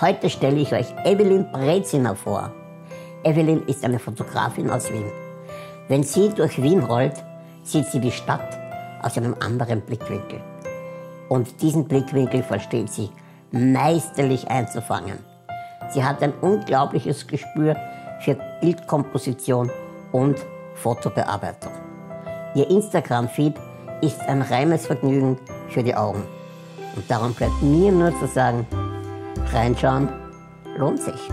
Heute stelle ich euch Evelyn Breziner vor. Evelyn ist eine Fotografin aus Wien. Wenn sie durch Wien rollt, sieht sie die Stadt aus einem anderen Blickwinkel. Und diesen Blickwinkel versteht sie meisterlich einzufangen. Sie hat ein unglaubliches Gespür für Bildkomposition und Fotobearbeitung. Ihr Instagram-Feed ist ein reines Vergnügen für die Augen. Und darum bleibt mir nur zu sagen, reinschauen lohnt sich.